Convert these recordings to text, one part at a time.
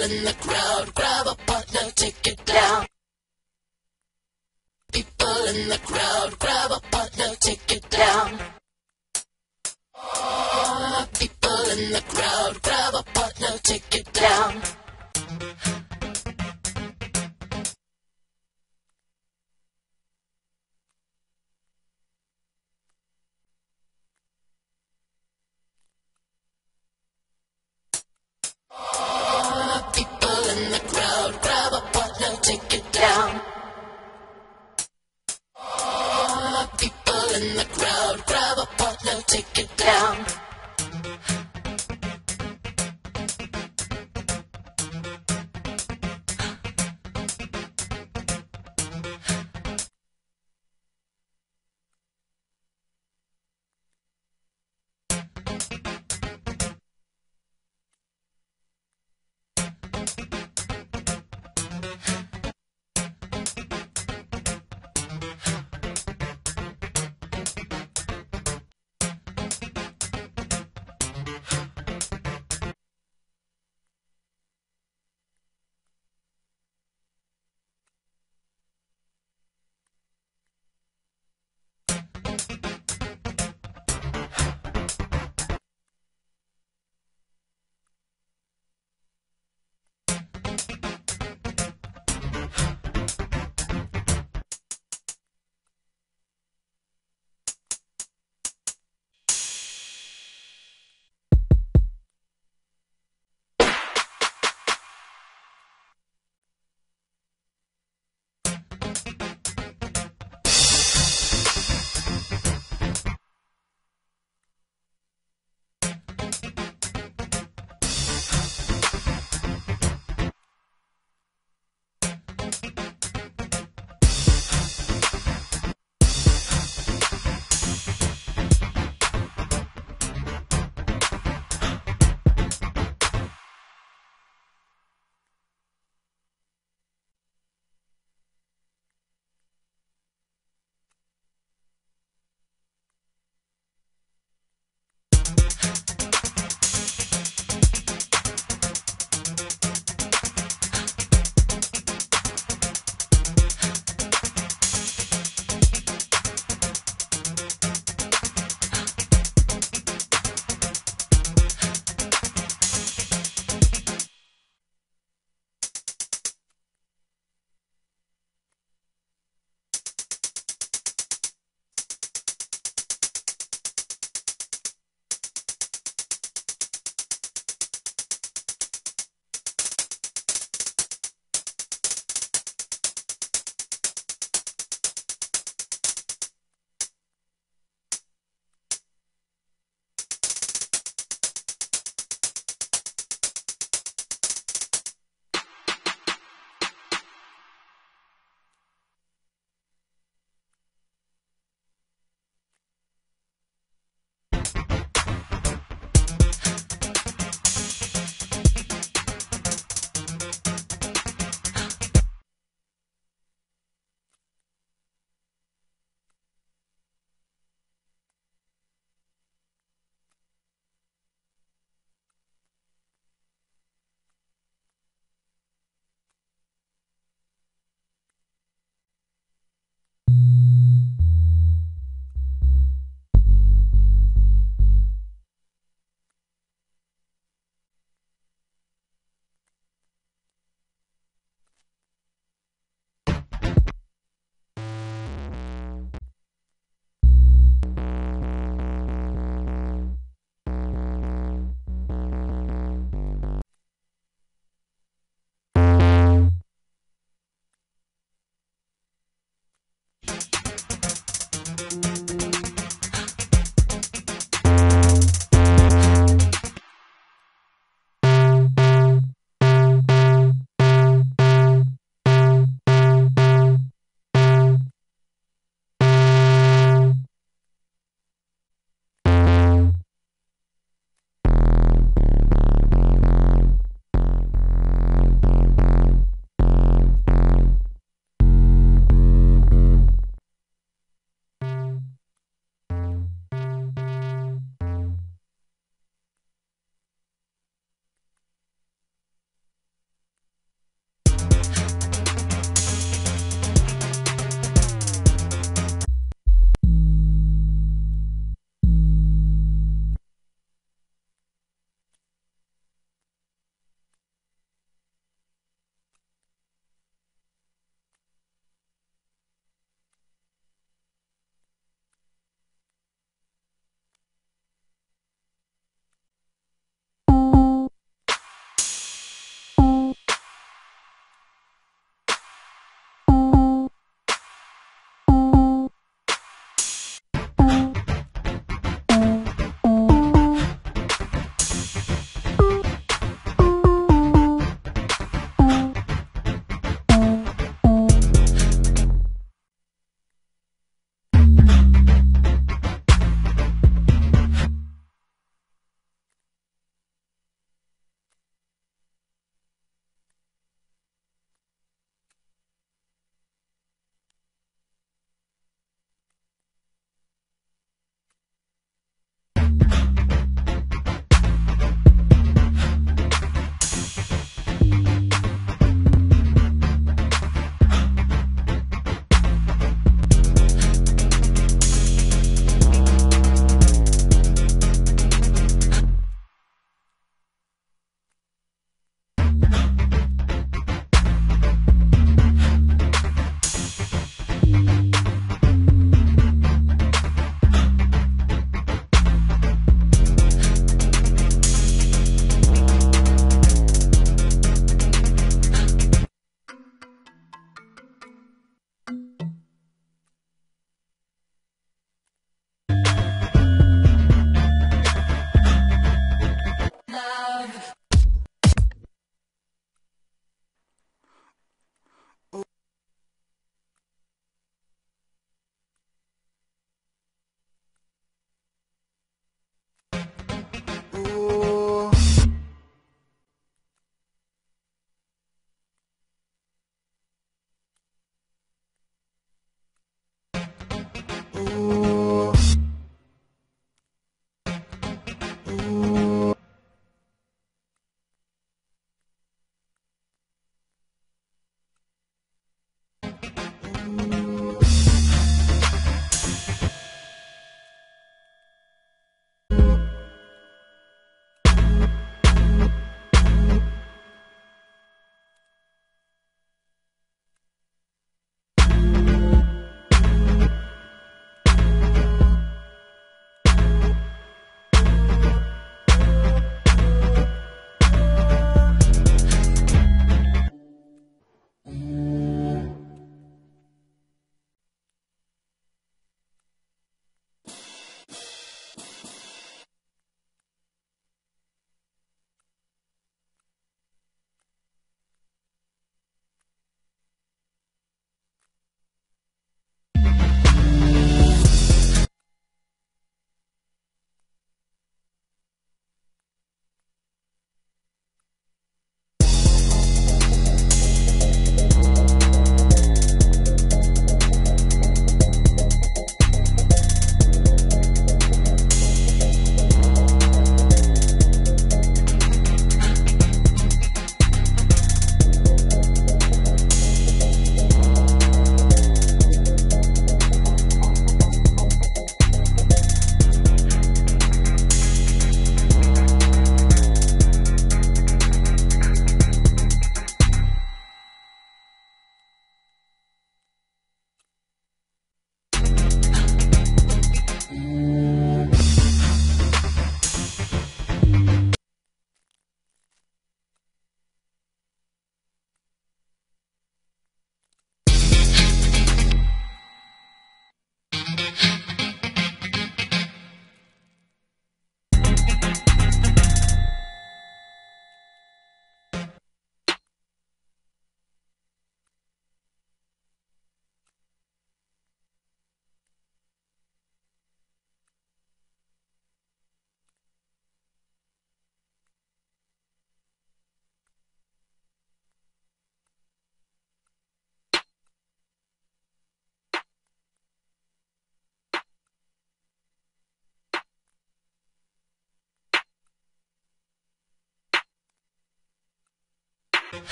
People in the crowd, grab a partner, take it down. People in the crowd, grab a partner, take it down. People in the crowd, grab a partner, take it down.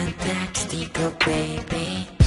Fantaxtiko baby.